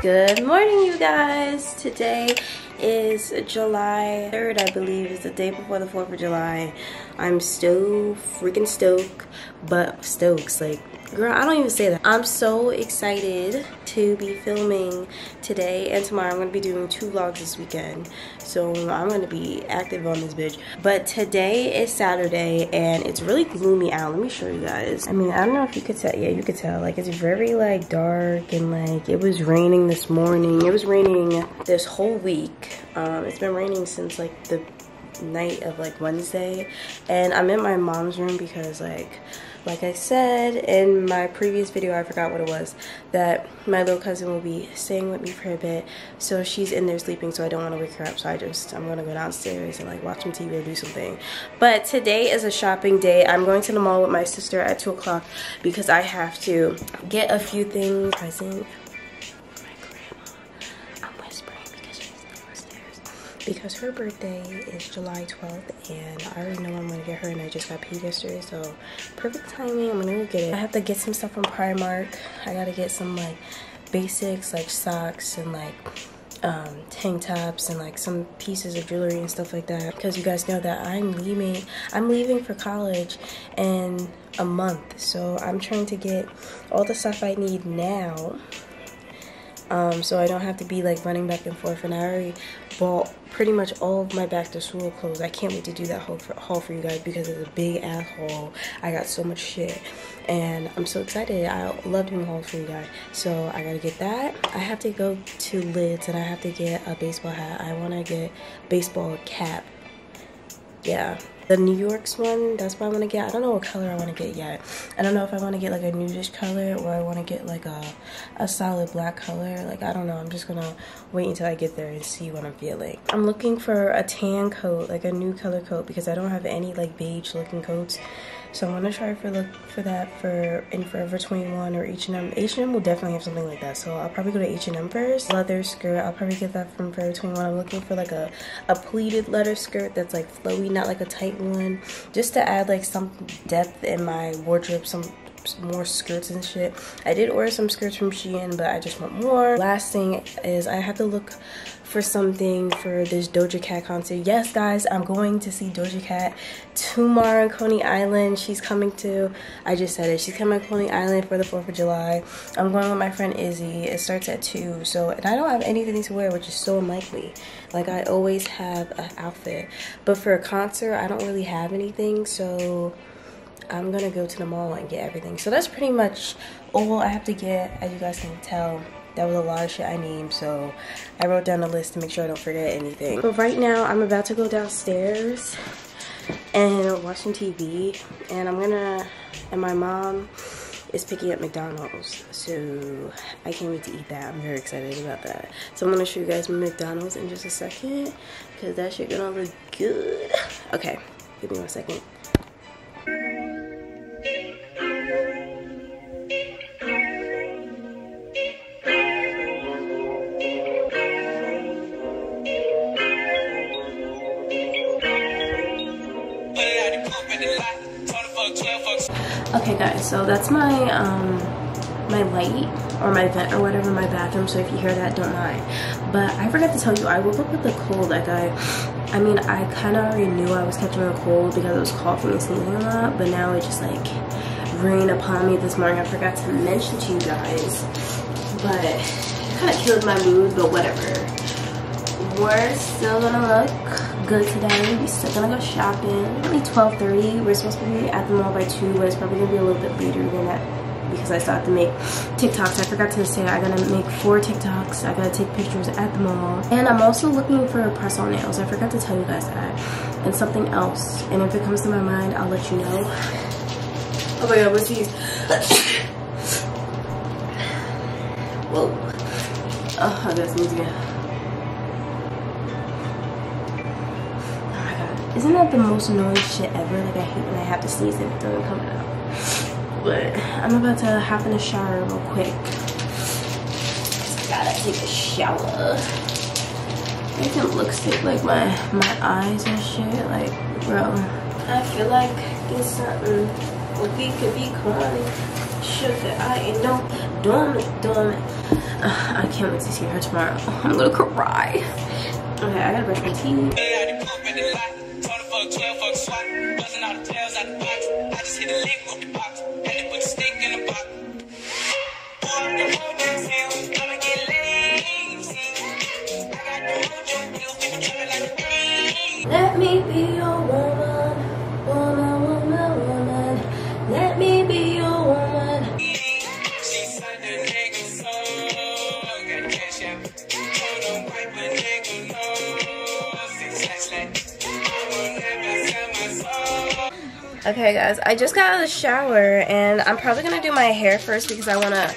Good morning, you guys. Today is July 3rd, I believe. It's the day before the 4th of July. I'm so freaking stoked, but Stokes, like, girl, I don't even say that. I'm so excited to be filming today and tomorrow. I'm going to be doing two vlogs this weekend. So I'm going to be active on this bitch. But today is Saturday and it's really gloomy out. Let me show you guys. I mean, I don't know if you could tell. Yeah, you could tell. Like, it's very, like, dark and, like, it was raining this morning. It was raining this whole week. Um, it's been raining since, like, the night of like Wednesday and I'm in my mom's room because like like I said in my previous video I forgot what it was that my little cousin will be staying with me for a bit. So she's in there sleeping so I don't want to wake her up. So I just I'm gonna go downstairs and like watch some TV or do something. But today is a shopping day. I'm going to the mall with my sister at 2 o'clock because I have to get a few things present because her birthday is July 12th and I already know I'm gonna get her and I just got paid yesterday so perfect timing I'm gonna go get it. I have to get some stuff from Primark. I gotta get some like basics like socks and like um, tank tops and like some pieces of jewelry and stuff like that because you guys know that I'm leaving I'm leaving for college in a month so I'm trying to get all the stuff I need now um, so I don't have to be like running back and forth and I already bought pretty much all of my back to school clothes. I can't wait to do that haul for, haul for you guys because it's a big ass haul. I got so much shit and I'm so excited. I love doing hauls for you guys. So I gotta get that. I have to go to Lids and I have to get a baseball hat. I wanna get baseball cap. Yeah, the New York's one, that's what I want to get. I don't know what color I want to get yet. I don't know if I want to get like a nudish color or I want to get like a, a solid black color. Like, I don't know. I'm just to wait until I get there and see what I'm feeling. I'm looking for a tan coat, like a new color coat because I don't have any like beige looking coats. So I'm gonna try for look for that for in Forever 21 or H&M. H&M will definitely have something like that. So I'll probably go to H&M first. Leather skirt, I'll probably get that from Forever 21. I'm looking for like a, a pleated leather skirt that's like flowy, not like a tight one. Just to add like some depth in my wardrobe, some more skirts and shit. I did order some skirts from Shein, but I just want more. Last thing is I have to look for something for this Doja Cat concert. Yes, guys, I'm going to see Doja Cat tomorrow in Coney Island. She's coming to, I just said it, she's coming to Coney Island for the 4th of July. I'm going with my friend Izzy. It starts at 2, so, and I don't have anything to wear, which is so unlikely. Like, I always have an outfit. But for a concert, I don't really have anything, so I'm gonna go to the mall and get everything. So that's pretty much all I have to get, as you guys can tell that was a lot of shit I named so I wrote down a list to make sure I don't forget anything. But right now I'm about to go downstairs and watch some TV and I'm gonna and my mom is picking up McDonald's so I can't wait to eat that. I'm very excited about that. So I'm gonna show you guys McDonald's in just a second because that shit gonna look good. Okay give me one second Okay guys, so that's my um my light or my vent or whatever my bathroom so if you hear that don't mind. But i forgot to tell you i woke up with a cold like i i mean i kind of already knew i was catching a cold because i was coughing and sneezing a lot but now it just like rained upon me this morning. I forgot to mention to you guys but it kind of killed my mood but whatever. We're still gonna look good today. We're still gonna go shopping. Only 12.30. We're supposed to be at the mall by 2, but it's probably gonna be a little bit later than that because I still have to make TikToks. I forgot to say I gotta make four TikToks. I gotta take pictures at the mall. And I'm also looking for press-on nails. I forgot to tell you guys that. And something else. And if it comes to my mind, I'll let you know. Oh my god, what's these? Whoa. Oh, I got sneeze again. Isn't that the most annoying shit ever? Like I hate when I have to sneeze and it doesn't come out. But I'm about to hop in the shower real quick. Gotta take a shower. Make it look sick, like my my eyes and shit. Like, bro, I feel like it's something we could be crying. Sugar, I ain't no dumb, dumb. Uh, I can't wait to see her tomorrow. I'm gonna cry. Okay, I gotta brush my teeth. Okay guys, I just got out of the shower and I'm probably gonna do my hair first because I wanna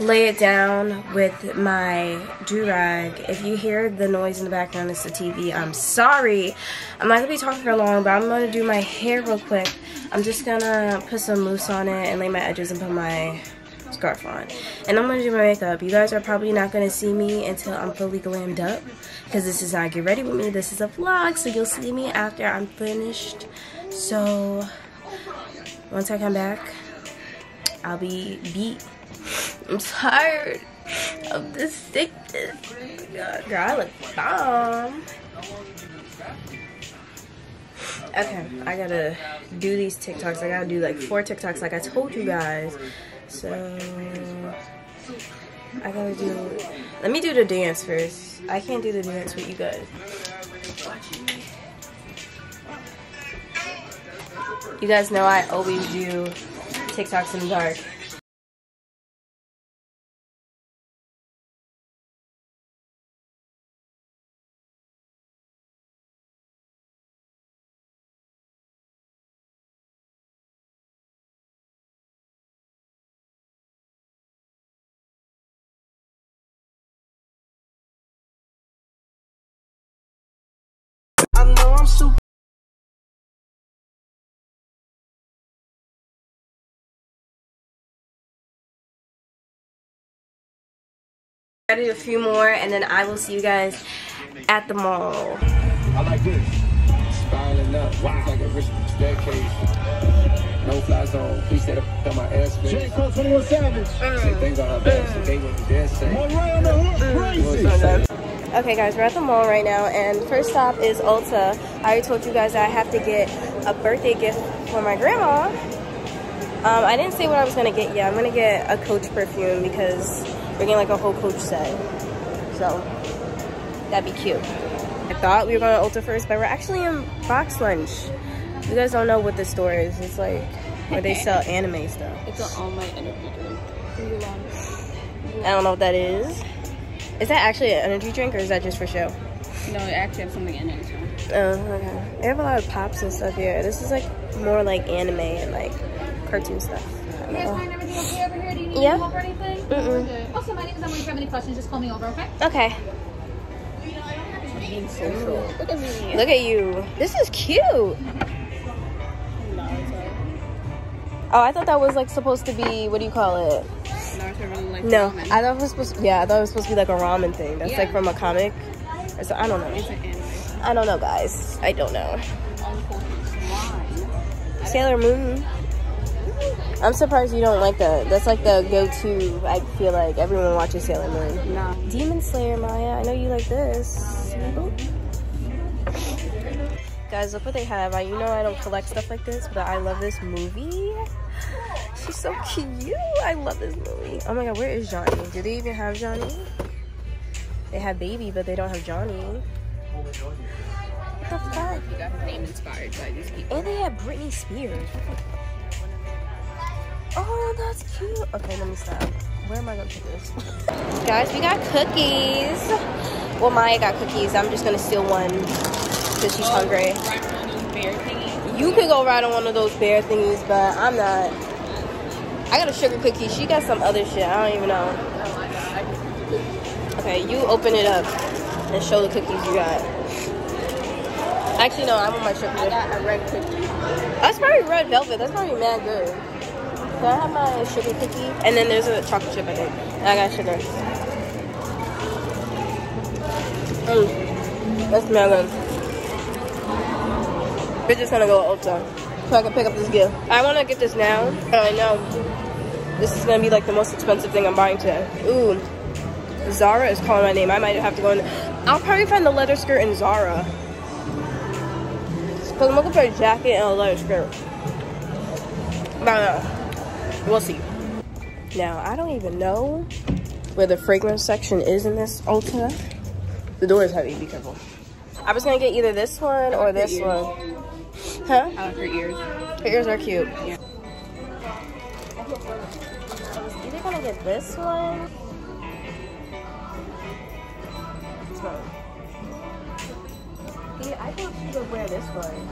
lay it down with my do-rag. If you hear the noise in the background, it's the TV. I'm sorry. I'm not gonna be talking for long, but I'm gonna do my hair real quick. I'm just gonna put some mousse on it and lay my edges and put my scarf on. And I'm gonna do my makeup. You guys are probably not gonna see me until I'm fully glammed up because this is not get ready with me. This is a vlog, so you'll see me after I'm finished. So once I come back, I'll be beat. I'm tired of this sickness. God, girl, I look bomb. Okay, I gotta do these TikToks. I gotta do like four TikToks like I told you guys. So I gotta do let me do the dance first. I can't do the dance with you guys. You guys know I always do TikToks in the dark. I know I'm super. I do a few more and then I will see you guys at the mall. I like this. Spiraling up. Wow. It's like a rich staircase. No fly zone. Please set up on my J. airspace. Cole 21 Savage. Say things on her back, so they went to their say. Monroe on the hook. Crazy. Okay guys, we're at the mall right now and first stop is Ulta. I already told you guys that I have to get a birthday gift for my grandma. Um, I didn't say what I was gonna get yet. I'm gonna get a Coach perfume because we're getting like a whole Coach set. So, that'd be cute. I thought we were going to Ulta first, but we're actually in BoxLunch. You guys don't know what this store is. It's like where they sell anime stuff. It's an all night energy drink. I don't know what that is. Is that actually an energy drink or is that just for show? No, it actually has something in it. Oh, okay. They have a lot of pops and stuff here. This is like more like anime and like cartoon stuff. I don't You guys know. find everything okay over here? Do you need Yeah. any help or anything? Mm-mm. We're. Also, my name is Emily. If you have any questions, just call me over, okay? Okay. Being social. Look at me. Look at you. This is cute. Oh, I thought that was like supposed to be what do you call it? no, it's a really like No, ramen. I thought it was supposed. yeah, I thought it was supposed to be like a ramen thing. That's like from a comic. So I don't know. It's an anime. I don't know, guys. I don't know. All cultures. Why? Sailor Moon. I'm surprised you don't like that. That's like the go-to. I feel like everyone watches Sailor Moon. Nah. Demon Slayer, Maya. I know you like this. Guys, look what they have. I, you know I don't collect stuff like this, but I love this movie. She's so cute. I love this movie. Oh my god, where is Johnny? Do they even have Johnny? They have Baby, but they don't have Johnny. What the fuck? He got his name inspired by these people. And they have Britney Spears. Oh, that's cute. Okay, let me stop. Where am I gonna put this? Guys, we got cookies. Well, Maya got cookies. I'm just gonna steal one because she's oh, hungry. Right bear. You could go ride on one of those bear thingies, but I'm not. I got a sugar cookie. She got some other shit. I don't even know. Okay, you open it up and show the cookies you got. Actually, no, I want my sugar. I got a red cookie. That's probably red velvet. That's probably mad good. So I have my sugar cookie, and then there's a chocolate chip I think. I got sugar. Mm. That's mad good. We're just gonna go to Ulta so I can pick up this gift. I want to get this now, I know this is gonna be like the most expensive thing I'm buying today. Ooh, Zara is calling my name. I might have to go in. I'll probably find the leather skirt in Zara. Cause I'm looking for a jacket and a leather skirt. But uh, we'll see. Now I don't even know where the fragrance section is in this Ulta. The door is heavy. Be careful. I was gonna get either this one or this one. Huh? I like her ears. Her ears are cute. Yeah. I was either gonna get this one. This one. Yeah, I think she would wear this one.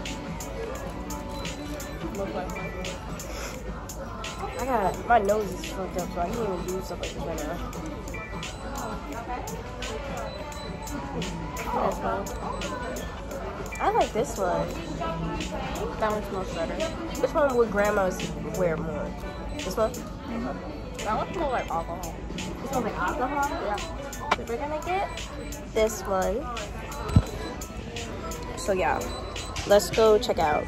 I got my nose is fucked up, so I can't even do stuff like this right now. One. I like this one. That one smells better. Which one would grandmas wear more? This one? That one smells like alcohol. This one like alcohol? Yeah. So we're gonna get this one. So yeah, let's go check out.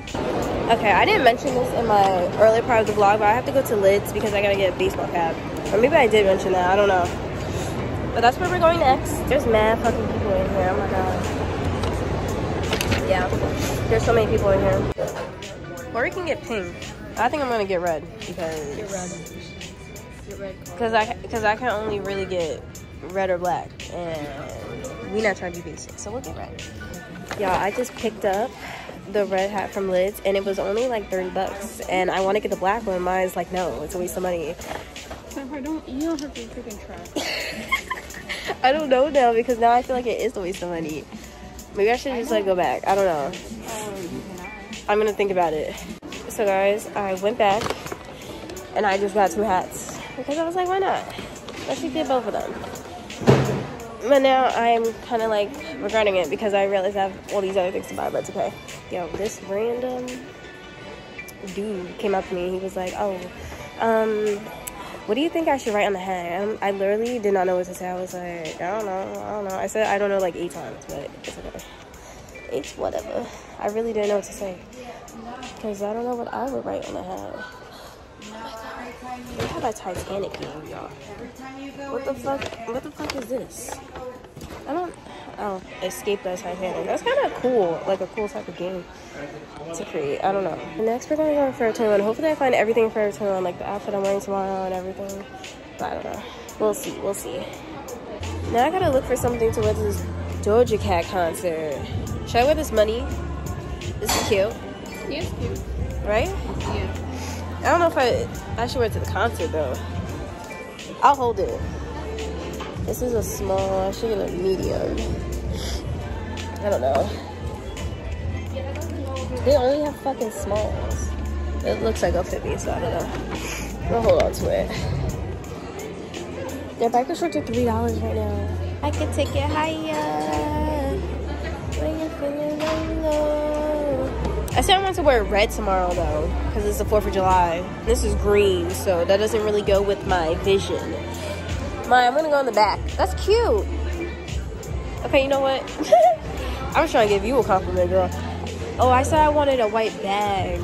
Okay, I didn't mention this in my earlier part of the vlog, but I have to go to Lids because I gotta get a baseball cap. Or maybe I did mention that, I don't know. But that's where we're going next. There's mad fucking people in here, oh my god. Yeah, there's so many people in here. Or we can get pink. I think I'm gonna get red because Get red. Because I because I can only really get red or black, and we not trying to be basic, so we'll get red. Yeah, I just picked up the red hat from Lids, and it was only like 30 bucks, and I want to get the black one. Mine's like, no, it's a waste of money. Don't you don't have to freaking trash. I don't know now because now I feel like it is a waste of money. Maybe I should just like go back. I don't know. Um, I'm gonna think about it. So guys, I went back and I just got two hats because I was like, why not? Let's just get both of them. But now I'm kind of like regretting it because I realized I have all these other things to buy, but it's okay. Yo, this random dude came up to me. He was like, oh, um, what do you think I should write on the hat? Um, I literally did not know what to say. I was like, I don't know, I don't know. I said I don't know like eight times, but it's okay. It's whatever. I really didn't know what to say because I don't know what I would write on the hat. They have a Titanic game, y'all. What the fuck? What the fuck is this? Oh, Escape the Titanic. That's kind of cool. Like a cool type of game to create. I don't know. Next, we're gonna go to Forever 21. Hopefully, I find everything Forever 21, like the outfit I'm wearing tomorrow and everything. But I don't know. We'll see. We'll see. Now I gotta look for something to wear to this Doja Cat concert. Should I wear this money? This is cute, Yes, cute. right? Yeah. I don't know if I I should wear it to the concert though. I'll hold it. This is a small. I should get a medium. I don't know. They only have fucking smalls. It looks like fit me, so I don't know. We'll hold on to it. Their biker shorts are three dollars right now. I could take it higher when you're feeling low. I said I want to wear red tomorrow though, because it's the 4th of July. This is green, so that doesn't really go with my vision. My, I'm gonna go in the back. That's cute. Okay, you know what? I was trying to give you a compliment, girl. Oh, I said I wanted a white bag.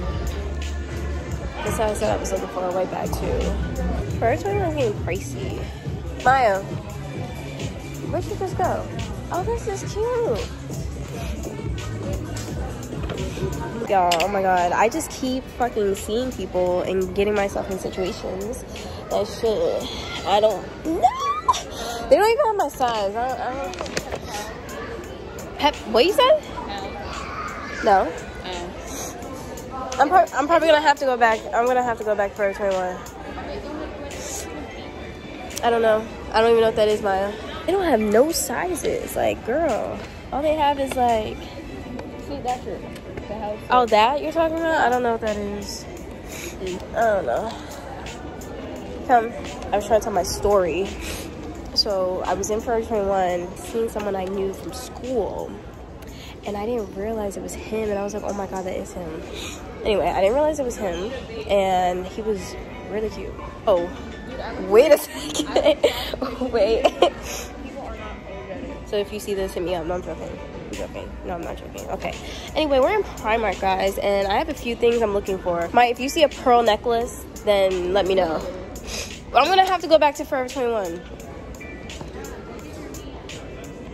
That's how I said I was looking for a white bag too. First one was getting pricey. Maya, where'd you just go? Oh, this is cute. Y'all, oh my god, I just keep fucking seeing people and getting myself in situations that shit. I don't. No! They don't even have my size. I don't. I don't Pep, what you said? No. Um, I'm, pro- I'm probably gonna have to go back. I'm gonna have to go back for a 21. I don't know. I don't even know what that is, Maya. They don't have no sizes. Like, girl, all they have is like. see, that's it. The house. Oh, that you're talking about? I don't know what that is. I don't know. I was trying to tell my story. So I was in Forever 21, seeing someone I knew from school, and I didn't realize it was him. And I was like, oh my god, that is him. Anyway, I didn't realize it was him, and he was really cute. Oh, wait a second. wait. So if you see this, hit me up. No, I'm joking. I'm joking. No, I'm not joking. Okay. Anyway, we're in Primark, guys, and I have a few things I'm looking for. My, if you see a pearl necklace, then let me know. I'm gonna have to go back to Forever 21.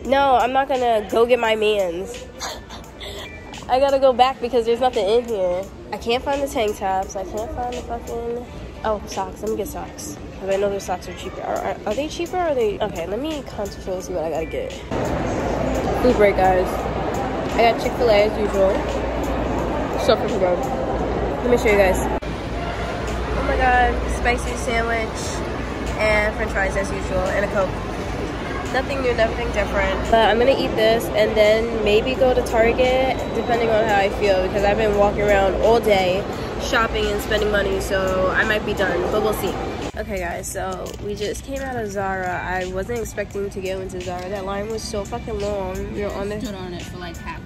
No, I'm not gonna go get my man's. I gotta go back because there's nothing in here. I can't find the tank tops. I can't find the fucking. Oh, socks. Let me get socks. Because I know their socks are cheaper. Are, are, are they cheaper are they. Okay, let me concentrate and see what I gotta get. Food break, guys. I got Chick fil A as usual. Suffer for both. Let me show you guys. Oh my god, spicy sandwich and french fries as usual and a Coke nothing new, nothing different. But I'm gonna eat this and then maybe go to Target, depending on how I feel, because I've been walking around all day shopping and spending money, so I might be done, but we'll see. Okay guys, so we just came out of Zara. I wasn't expecting to go into Zara. That line was so fucking long. Were on there Stood on it for like half.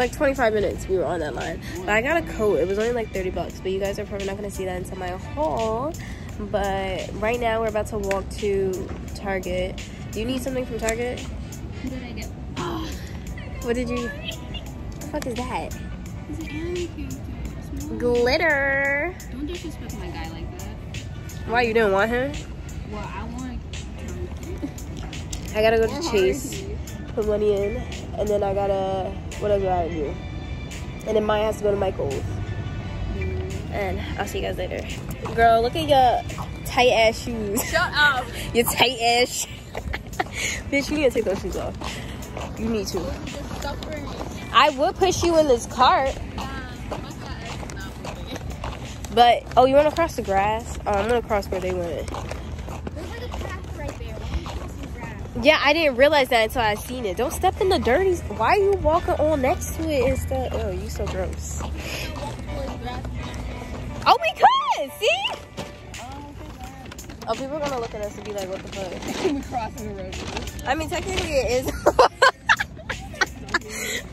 Like 25 minutes we were on that line. But i got a coat. It was only like 30 bucks. But you guys are probably not going to see that until my haul. But right now we're about to walk to target. Do you need something from target? What did I get? what did you what the fuck is that? It's an anime character. Glitter. Don't disrespect my guy like that. why you didn't want him? Well, I want i gotta go to chase put money in and then i gotta what else do i gotta do and then maya has to go to michael's and i'll see you guys later girl look at your tight ass shoes Shut up. Your tight ass. Bitch, you need to take those shoes off. You need to. I would push you in this cart, but oh, you want to cross the grass? Oh, I'm gonna cross where they went. There's like a path right there. Why don't you just grab? Yeah, I didn't realize that until I seen it. Don't step in the dirty. Why are you walking on next to it instead? Oh, you so gross. Oh, we could see. Oh, people are gonna look at us and be like, "What the fuck?" we crossing the road. I mean, technically it is.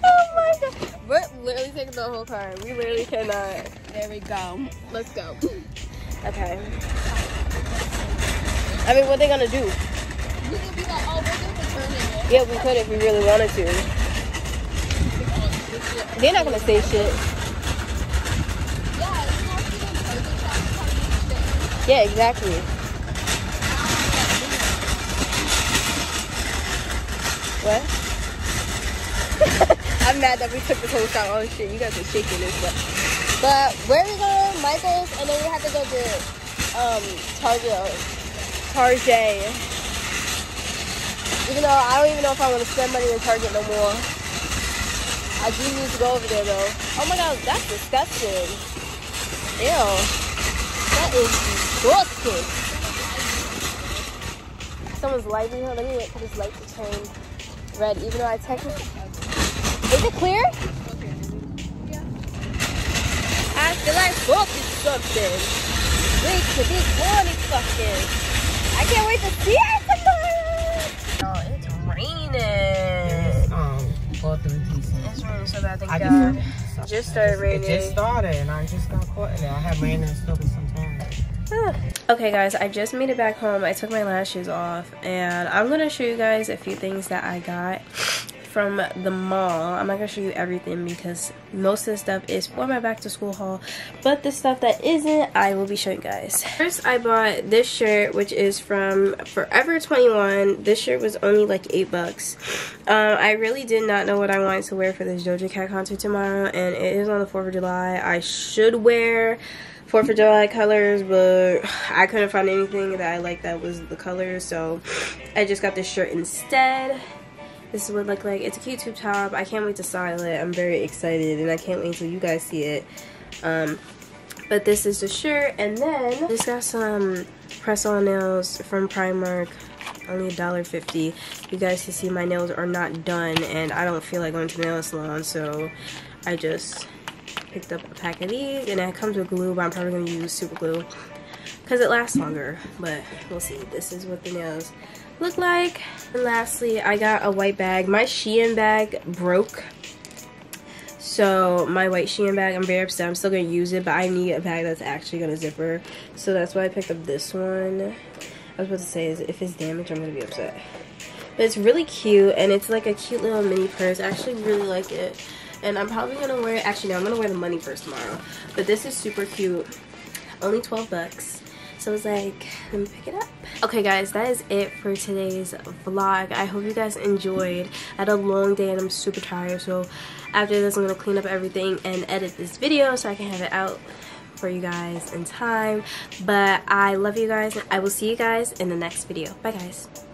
oh my god. We're literally taking the whole car. We literally cannot. There we go. Let's go. Okay. I mean, what are they gonna do? Yeah, we could if we really wanted to. They're not gonna say shit. Yeah, exactly. What? I'm mad that we took this whole shot. Oh shit, you guys are shaking this, but but where we going? Michael's, and then we have to go to um Target. Target. Even though I don't even know if I want to spend money in Target no more. I do need to go over there though. Oh my god, that's disgusting. Ew. That is disgusting. Someone's lighting here. Let me wait for this light to turn red, even though I technically. Is it clear? Yeah. I feel like fucking something. Wait to be morning fucking. I can't wait to see it raining. um, four three pieces. It's raining so bad. Thank I God. just, Just started It just started, and I just got caught in it. I have rain in the store for some time. Okay guys, I just made it back home. I took my lashes off and I'm going to show you guys a few things that I got from the mall. I'm not going to show you everything because most of the stuff is for my back to school haul. But the stuff that isn't, I will be showing you guys. First, I bought this shirt which is from Forever 21. This shirt was only like 8 bucks. Um, I really did not know what I wanted to wear for this Doja Cat concert tomorrow and it is on the 4th of July. I should wear 4th of July colors, but I couldn't find anything that I liked that was the color, so I just got this shirt instead. This is what it looked like. It's a cute tube top. I can't wait to style it. I'm very excited, and I can't wait until you guys see it. Um, but this is the shirt, and then just got some press-on nails from Primark. Only $1.50. You guys can see my nails are not done, and I don't feel like going to the nail salon, so I just picked up a pack of these and it comes with glue but I'm probably going to use super glue because it lasts longer but we'll see this is what the nails look like. And lastly I got a white bag. My Shein bag broke. So my white Shein bag I'm very upset. I'm still going to use it but I need a bag that's actually going to zipper. So that's why I picked up this one. I was about to say is if it's damaged I'm going to be upset. But it's really cute and it's like a cute little mini purse. I actually really like it. And I'm probably gonna wear it. actually no I'm gonna wear the money purse tomorrow. But this is super cute. Only 12 bucks So I was like, let me pick it up. Okay guys, that is it for today's vlog. I hope you guys enjoyed. I had a long day and I'm super tired. So after this, I'm gonna clean up everything and edit this video so I can have it out for you guys in time. But I love you guys. I will see you guys in the next video. Bye guys.